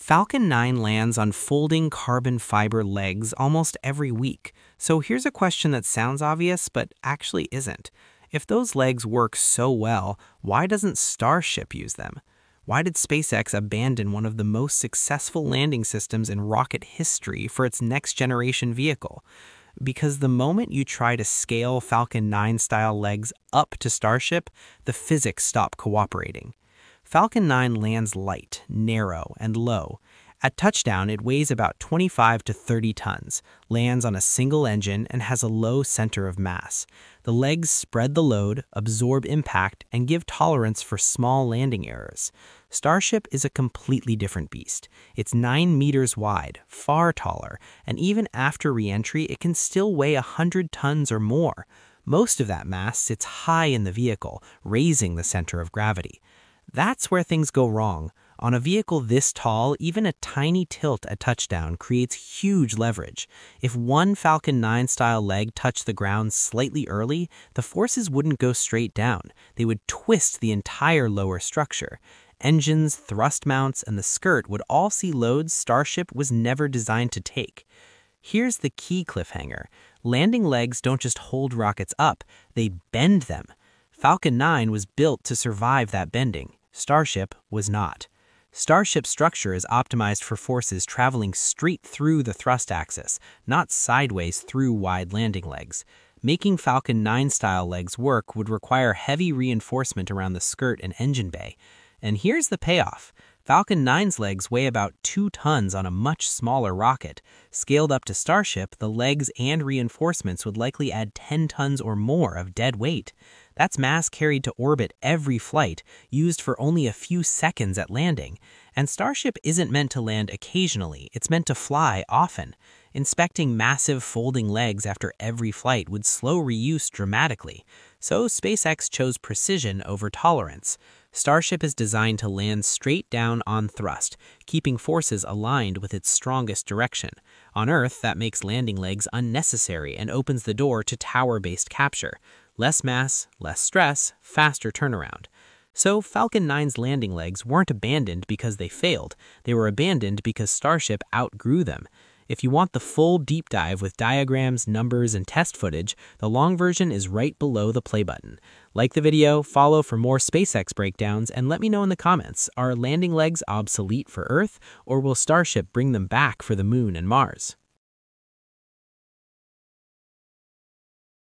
Falcon 9 lands on folding carbon fiber legs almost every week. So here's a question that sounds obvious, but actually isn't. If those legs work so well, why doesn't Starship use them? Why did SpaceX abandon one of the most successful landing systems in rocket history for its next generation vehicle? Because the moment you try to scale Falcon 9 style legs up to Starship, the physics stop cooperating. Falcon 9 lands light, narrow, and low. At touchdown, it weighs about 25 to 30 tons, lands on a single engine, and has a low center of mass. The legs spread the load, absorb impact, and give tolerance for small landing errors. Starship is a completely different beast. It's 9 meters wide, far taller, and even after reentry, it can still weigh 100 tons or more. Most of that mass sits high in the vehicle, raising the center of gravity. That's where things go wrong. On a vehicle this tall, even a tiny tilt at touchdown creates huge leverage. If one Falcon 9 style leg touched the ground slightly early, the forces wouldn't go straight down. They would twist the entire lower structure. Engines, thrust mounts, and the skirt would all see loads Starship was never designed to take. Here's the key cliffhanger landing legs don't just hold rockets up, they bend them. Falcon 9 was built to survive that bending. Starship was not. Starship's structure is optimized for forces traveling straight through the thrust axis, not sideways through wide landing legs. Making Falcon 9 style legs work would require heavy reinforcement around the skirt and engine bay. And here's the payoff. Falcon 9's legs weigh about 2 tons on a much smaller rocket. Scaled up to Starship, the legs and reinforcements would likely add 10 tons or more of dead weight. That's mass carried to orbit every flight, used for only a few seconds at landing. And Starship isn't meant to land occasionally, it's meant to fly often. Inspecting massive folding legs after every flight would slow reuse dramatically, so SpaceX chose precision over tolerance. Starship is designed to land straight down on thrust, keeping forces aligned with its strongest direction. On Earth, that makes landing legs unnecessary and opens the door to tower-based capture. Less mass, less stress, faster turnaround. So Falcon 9's landing legs weren't abandoned because they failed, they were abandoned because Starship outgrew them. If you want the full deep dive with diagrams, numbers, and test footage, the long version is right below the play button. Like the video, follow for more SpaceX breakdowns, and let me know in the comments, are landing legs obsolete for Earth, or will Starship bring them back for the Moon and Mars?